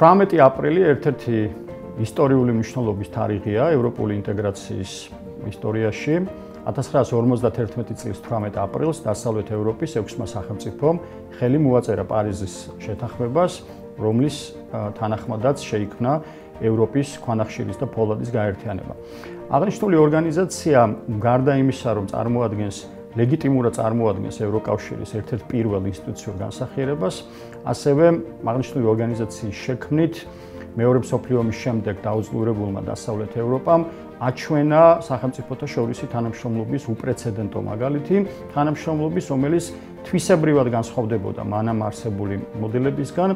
18 აპრილი ერთ-ერთი ისტორიული მნიშვნელობის თარიღია ევროპული ინტეგრაციის ისტორიაში. 1951 წლის 18 აპრილს დასავლეთ ევროპის 6-მა სახელმწიფომ ხელი მოაწერა პარიზის შეთანხმებას, რომლის თანახმადაც შეიქმნა ევროპის ქვანახშირის და ფოლადის გაერთიანება. აღნიშნული ორგანიზაცია გარდა იმისა, რომ წარმოადგენს ლეგიტიმურად წარმოადგენს ევროკავშირის ერთ-ერთ პირველ ინსტიტუციურ განსახიერებას, ასევე აღნიშნული ორგანიზაციის შექმნით მეორე მსოფლიო ომის შემდეგ დაუძლურებულმა დასავლეთ ევროპამ აჩვენა სახელმწიფოთა შორისი თანამშრომლობის უპრეცედენტო მაგალითი, თანამშრომლობის, რომელიც თვისებრივად განსხვავდებოდა მანამ არსებული მოდელებისგან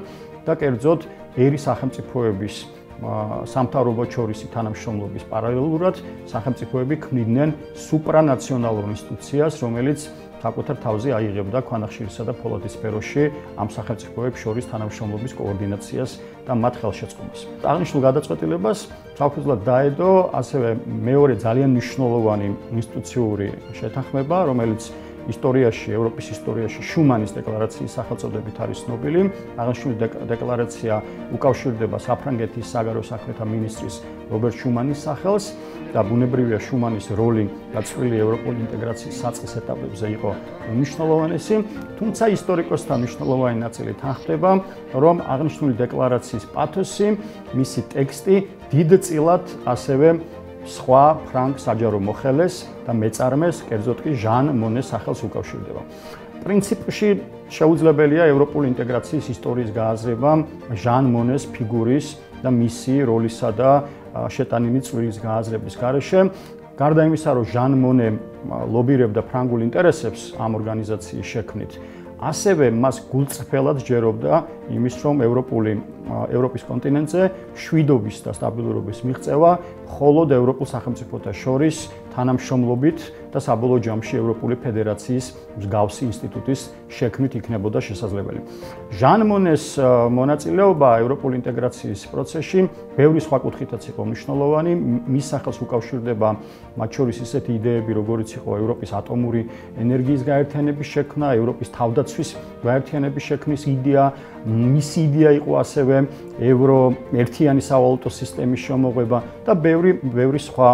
და კერძოდ ერი სახელმწიფოების სამთავრობო ჩორისი თანამშრომლობის პარალელურად სახელმწიფოები ქმნიდნენ სუპრანაციონალურ ინსტიტუციას, რომელიც საკუთარ თავზე აიღებდა ქვანახშირისა და ფოლადის სფეროში ამ სახელმწიფოებს შორის თანამშრომლობის კოორდინაციას და მათ ხელშეწყობას. აღნიშნულ გადაწყვეტილებას საფუძვლად დაედო ასევე მეორე ძალიან მნიშვნელოვანი ინსტიტუციური შეთანხმება, რომელიც ისტორიაში, ევროპის ისტორიაში შუმანის დეკლარაციის სახელწოდებით არის ცნობილი. აღნიშნული დეკლარაცია უკავშირდება საფრანგეთის საგარეო საქმეთა მინისტრის რობერტ შუმანის სახელს და ბუნებრივია შუმანის როლი გაწყვილი ევროპული ინტეგრაციის საწყის ეტაპებზე იყო მნიშვნელოვანესი, თუმცა ისტორიკოსთა მნიშვნელოვანი ნაწილი თანხდება, რომ აღნიშნული დეკლარაციის პათოსი, მისი ტექსტი დიდწილად ასევე სხვა ფრანგ საჯარო მოხელეს და მეწარმეს, კერძოდ კი ჟან მონეს სახელს უკავშირდება. პრინციპში შეუძლებელია ევროპული ინტეგრაციის ისტორიის გააზრება ჟან მონეს ფიგურის და მისი როლისა და შეტანილი წვლილის გააზრების გარეშე. გარდა იმისა, რომ ჟან მონე ლობირებდა ფრანგულ ინტერესებს ამ ორგანიზაციის შექმნით, ასევე მას გულწრფელად ჯერობდა იმის, რომ ევროპული ევროპის კონტინენტზე შვიდობის და სტაბილურობის მიღწევა მხოლოდ ევროპულ სახელმწიფოთა შორის თანამშრომლობით და საბოლოო ჯამში ევროპული ფედერაციის მსგავსი ინსტიტუტის შექმნით იქნებოდა შესაძლებელი. ჟან მონეს მონაწილეობა ევროპული ინტეგრაციის პროცესში ბევრი სხვა კუთხითაც იყო მნიშვნელოვანი. მის სახელს უკავშირდება მათ შორის ისეთი იდეები, როგორიც იყო ევროპის ატომური ენერგიის გაერთიანების შექმნა, ევროპის თავდაცვის გაერთიანების შექმნის იდეა, მისი იდეა იყო ასევე ევრო ერთიანი სავალუტო სისტემის შემოღება და ბევრი ბევრი სხვა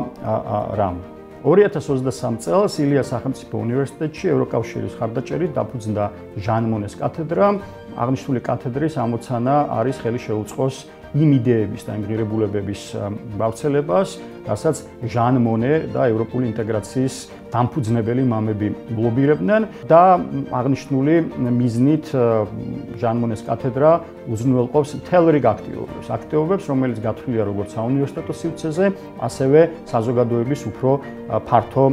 რამ. 2023 წელს ილიას სახელმწიფო უნივერსიტეტში ევროკავშირის ხარდაჭერით დაფუძნდა ჟან მონეს კათედრა. აღნიშნული კათედრის ამოცანა არის ხელი შეუწყოს იმ იდეების და იმ ღირებულებების გავრცელებას, რასაც ჟან მონე და ევროპული ინტეგრაციის დამფუძნებელი მამები ბლობირებდნენ და აღნიშნული მიზნით ჟან მონეს კათედრა უზრუნველყოფს მთელ რიგ აქტივობებს, აქტივობებს, რომელიც გათვლილია როგორც საუნივერსიტეტო სივრცეზე, ასევე საზოგადოების უფრო ფართო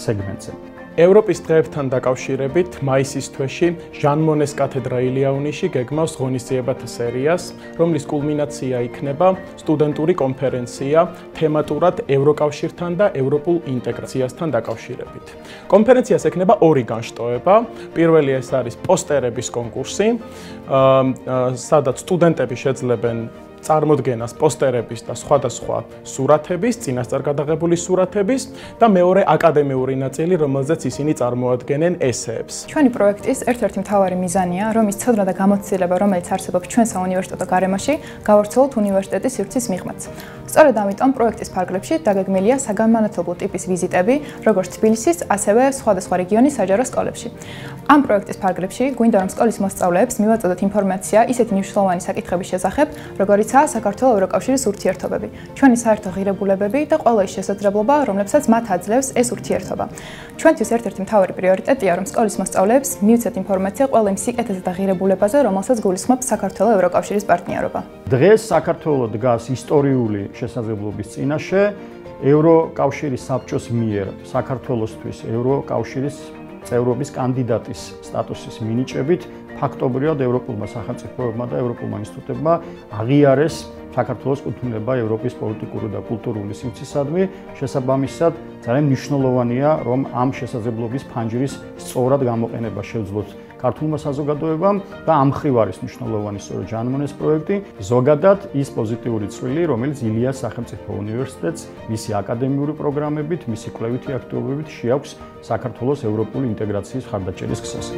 სეგმენტზე. ევროპის დღეებთან დაკავშირებით მაისის თვეში ჟან მონეს კათედრა ილიაუნიში გეგმავს ღონისძიებათა სერიას, რომლის კულმინაცია იქნება სტუდენტური კონფერენცია თემატურად ევროკავშირთან და ევროპულ ინტეგრაციასთან დაკავშირებით. კონფერენციას ექნება ორი განშტოება. პირველი ეს არის პოსტერების კონკურსი, სადაც სტუდენტები შეძლებენ წარმოდგენას პოსტერების და სხვადასხვა სურათების, წინასწარ გადაღებული სურათების და მეორე აკადემიური ნაწილი, რომელზეც ისინი წარმოადგენენ ესეებს. ჩვენი პროექტის ერთ-ერთი მთავარი მიზანია, რომ ის ცოდნა და გამოცდილება, რომელიც არსებობს ჩვენ საუნივერსიტეტო გარემოში, გავავრცელოთ უნივერსიტეტის სივრცის მიღმაც. სწორედ ამიტომ პროექტის ფარგლებში დაგეგმილია საგანმანათლებლო ტიპის ვიზიტები, როგორც თბილისის, ასევე სხვადასხვა რეგიონის საჯარო სკოლებში. ამ პროექტის ფარგლებში გვინდა რომ სკოლის მოსწავლეებს მივაწოდოთ ინფორმაცია ისეთი მნიშვნელოვანი საკითხების შესახებ, როგორიც რიცაა საქართველოს ევროკავშირის ურთიერთობები, ჩვენი საერთო ღირებულებები და ყველა ის შესაძლებლობა, რომლებსაც მათ აძლევს ეს ურთიერთობა. ჩვენთვის ერთ-ერთი მთავარი პრიორიტეტია, რომ სკოლის მოსწავლეებს მივცეთ ინფორმაცია ყველა იმ სიკეთეზე და ღირებულებაზე, რომელსაც გულისხმობს საქართველოს ევროკავშირის პარტნიორობა. დღეს საქართველოს დგას ისტორიული შესაძლებლობის წინაშე ევროკავშირის საბჭოს მიერ საქართველოსთვის ევროკავშირის წევრობის კანდიდატის სტატუსის მინიჭებით ფაქტობრივად ევროპულმა სახელმწიფოებმა და ევროპულმა ინსტიტუტებმა აღიარეს საქართველოს კუთვნილება ევროპის პოლიტიკური და კულტურული სივრცისადმი. შესაბამისად, ძალიან მნიშვნელოვანია, რომ ამ შესაძლებლობის ფანჯრის სწორად გამოყენება შევძლოთ ქართულმა საზოგადოებამ და ამ ხრივ არის მნიშვნელოვანი სწორედ ჯანმონეს პროექტი, ზოგადად ის პოზიტიური წვლილი, რომელიც ილიას სახელმწიფო უნივერსიტეტს მისი აკადემიური პროგრამებით, მისი კვლევითი აქტივობებით შეაქვს საქართველოს ევროპული ინტეგრაციის ხარდაჭერის გზაზე.